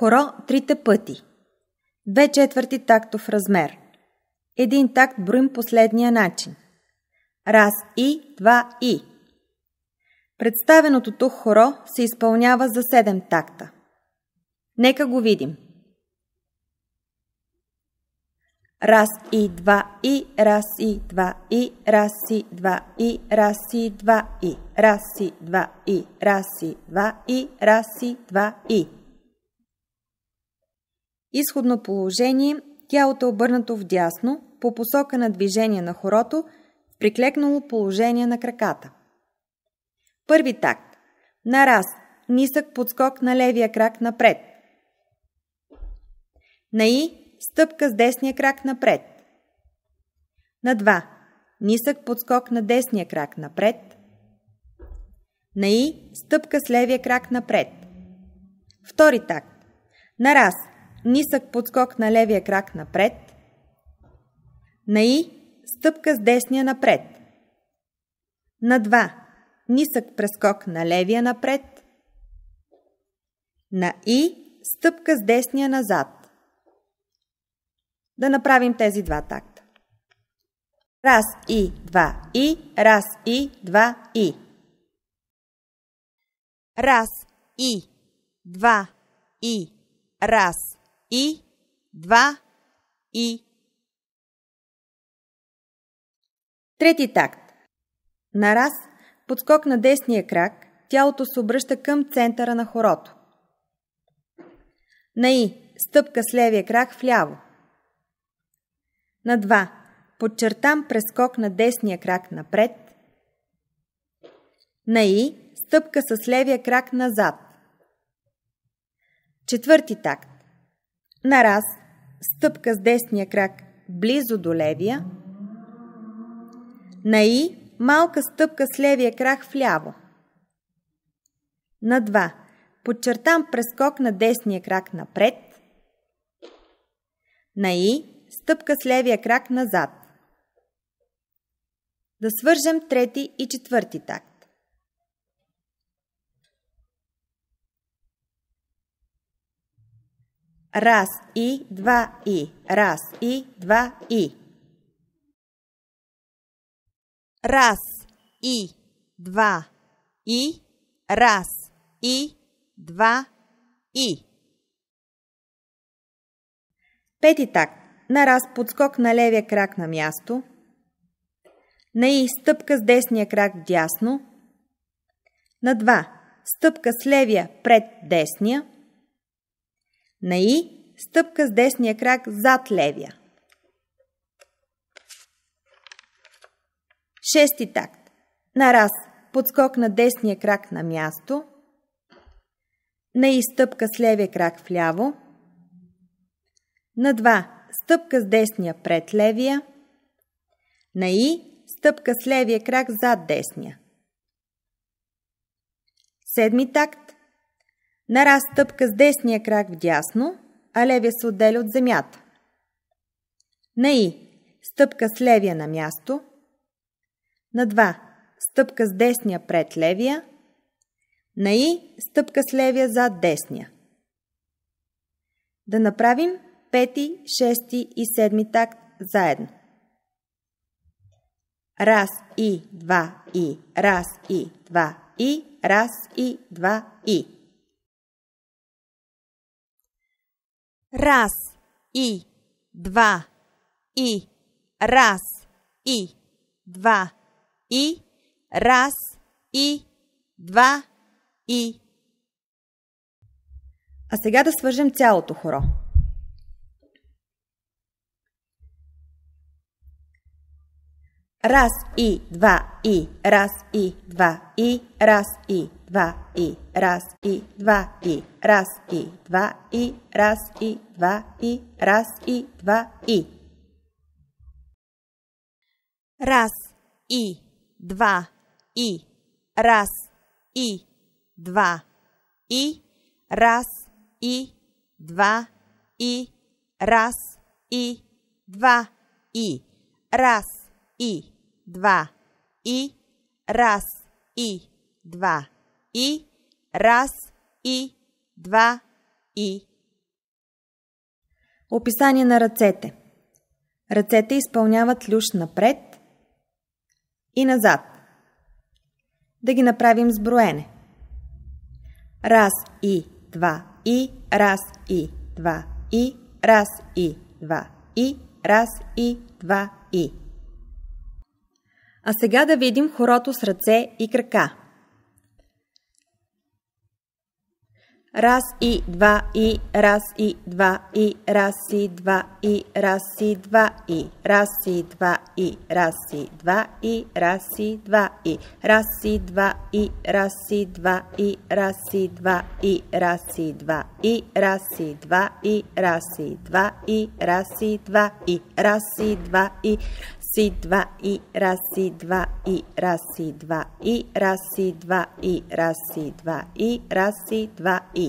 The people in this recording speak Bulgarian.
Хоро трите пъти. Две четвърти тактов размер. Един такт броим последния начин. Раз и, два и. Представеното тук хоро се изпълнява за 7 такта. Нека го видим. Раз и два и, раз и два и, раз и два и, раз и два и, раз и два и, раз и два и, раз и два и. Изходно положение тялото е обърнато вдясно по посока на движение на хорото в приклекнало положение на краката. Първи такт. На раз. Нисък подскок на левия крак напред. На и. Стъпка с десния крак напред. На два. Нисък подскок на десния крак напред. На и. Стъпка с левия крак напред. Втори такт. На раз. Нисък подскок на левия крак напред. На и. Стъпка с десния напред. На два нисък прескок на левия напред, на И стъпка с десния назад. Да направим тези два такта. Раз и два и, раз и два и. Раз и два и, раз и два и. Трети такт. На раз подскок на десния крак, тялото се обръща към центъра на хорото. На И стъпка с левия крак вляво. На 2 подчертам прескок на десния крак напред. На И стъпка с левия крак назад. Четвърти такт. На раз стъпка с десния крак близо до левия. На И малка стъпка с левия крак вляво. На 2. Подчертам прескок на десния крак напред. На И. Стъпка с левия крак назад. Да свържем трети и четвърти такт. Раз и два и. Раз и два и. Раз и два и, раз и два и. Пети такт. На раз подскок на левия крак на място. На и стъпка с десния крак дясно. На два стъпка с левия пред десния. На и стъпка с десния крак зад левия. Шести такт. На раз. Подскок на десния крак на място. На изстъпка с левия крак вляво. На два. Стъпка с десния пред левия. На и. Стъпка с левия крак зад десния. Седми такт. На раз стъпка с десния крак вдясно, а левия се отделя от земята. На и. Стъпка с левия на място. На 2. Стъпка с десния пред левия. На И. Стъпка с левия зад десния. Да направим пети, шести и седми такт заедно. Раз и два и, раз и два и, раз и два и. Раз. И. Два. И, раз. И. Два. И, раз, и, два, и. А сега да свържем цялото хоро. Раз и два и, раз и два и, раз и два и, раз и два и, раз и два и, раз и два и, раз и два и. Раз и два и, раз и, два и, раз и, два и, раз и, два и, раз и, два и, раз и, два и, раз и, два и, Описание на ръцете. Ръцете изпълняват люш напред и назад. Да ги направим с броене. Раз и два и раз и два и раз и два и раз и два и. А сега да видим хорото с ръце и крака. Раз и два и раз и два и раз и два и раз и два и раз и два и раз и два и раз и два и раз и два и раз и два и раз и два и раз и два и раз и два и раз и два и раз и два и раз и два и си два и раз и два и раз и два и раз и два и раз и два и раз и два и